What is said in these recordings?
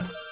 Yeah!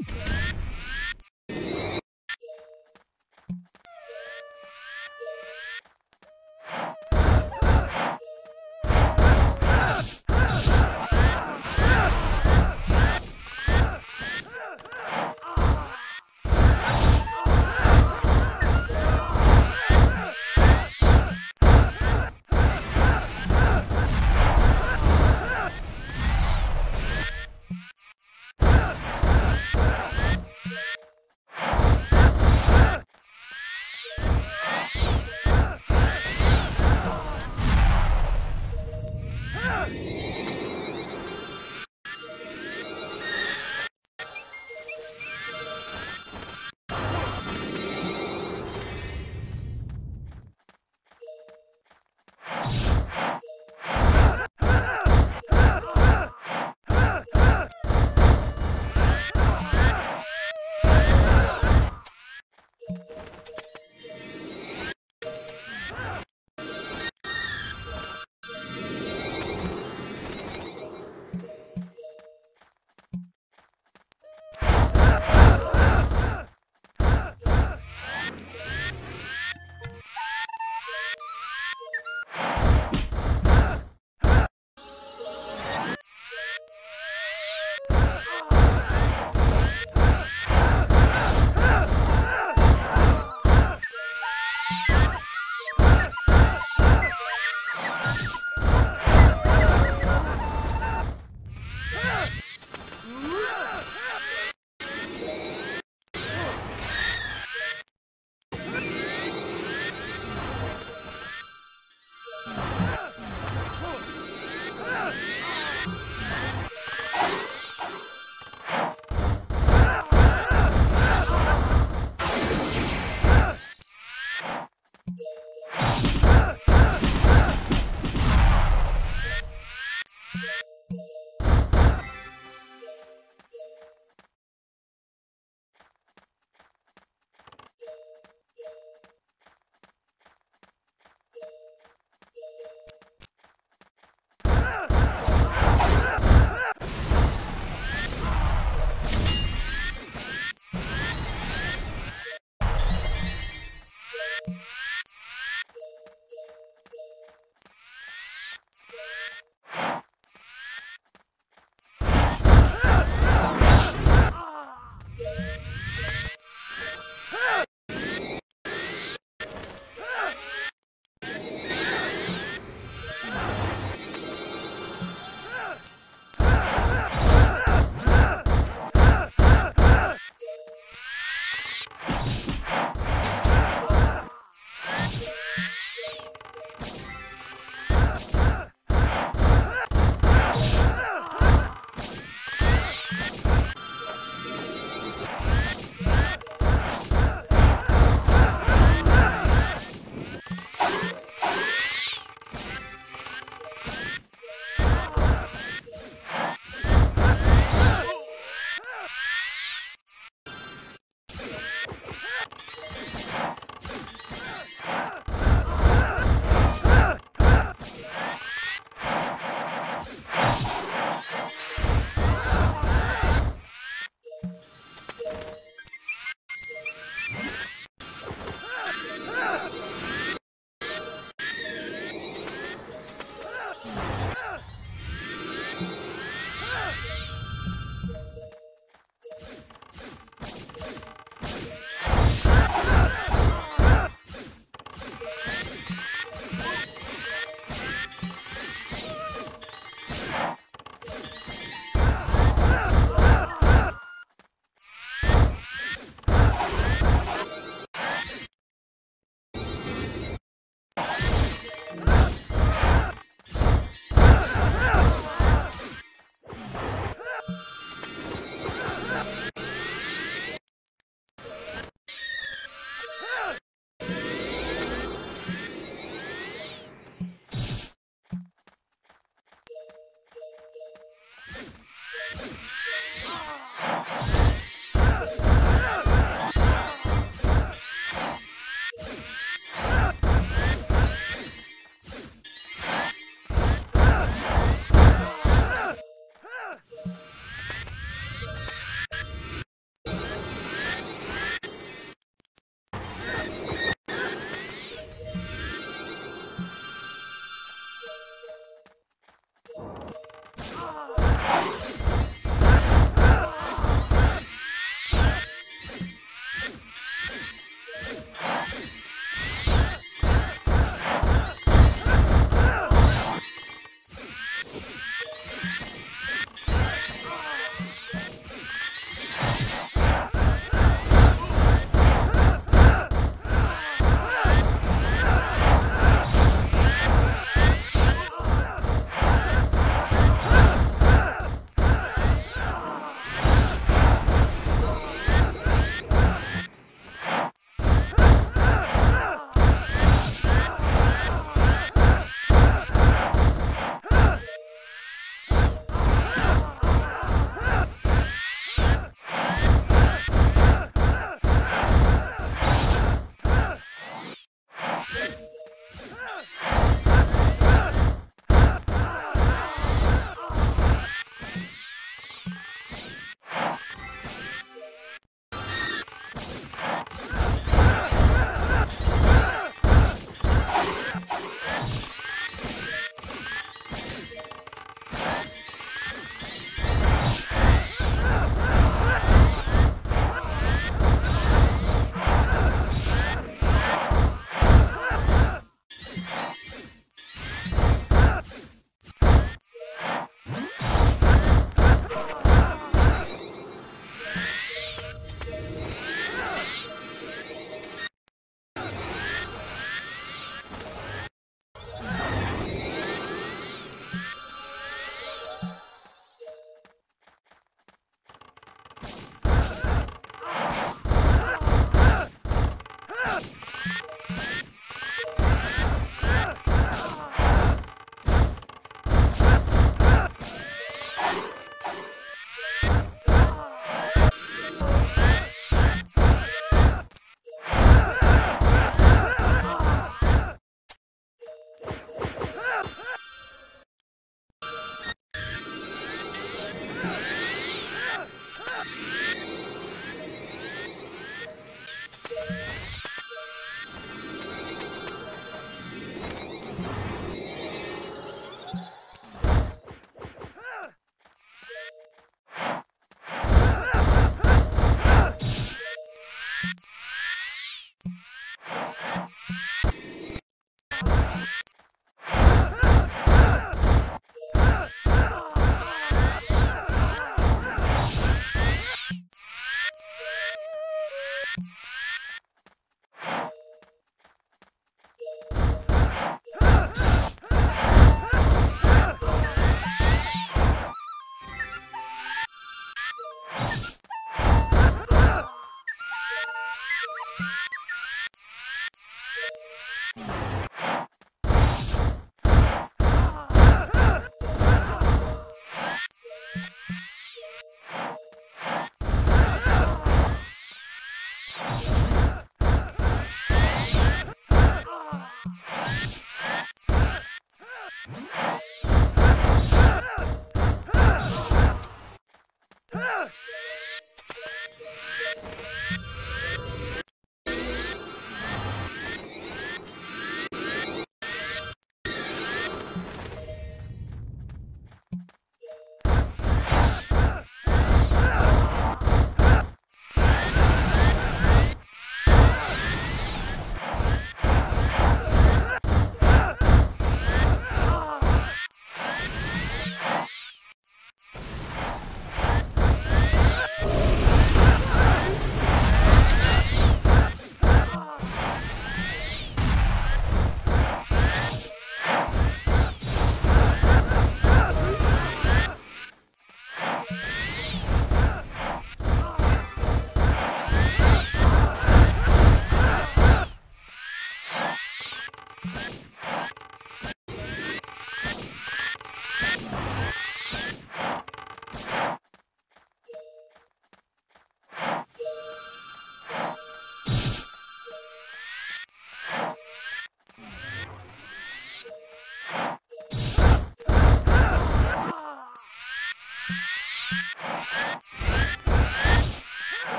Yeah.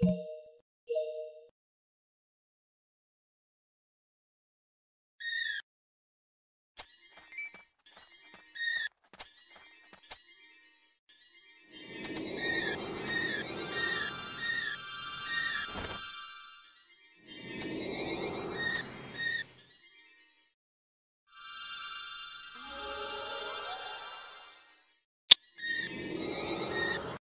You